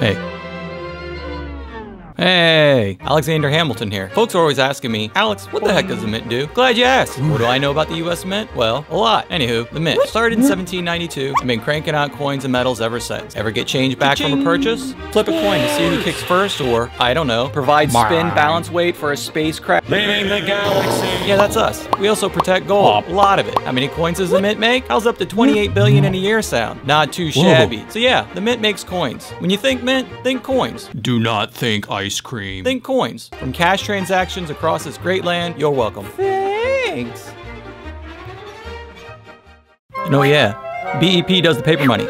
Hey. Hey, Alexander Hamilton here. Folks are always asking me, Alex, what the heck does the Mint do? Glad you asked. What do I know about the US Mint? Well, a lot. Anywho, the Mint started in 1792 and been cranking out coins and medals ever since. Ever get change back from a purchase? Flip a coin to see who kicks first or, I don't know, provide spin balance weight for a spacecraft. Leaving the galaxy. Yeah, that's us. We also protect gold. A lot of it. How many coins does the Mint make? How's up to 28 billion in a year sound? Not too shabby. So yeah, the Mint makes coins. When you think Mint, think coins. Do not think ice cream. Think coins. From cash transactions across this great land, you're welcome. Thanks. And oh yeah, BEP does the paper money.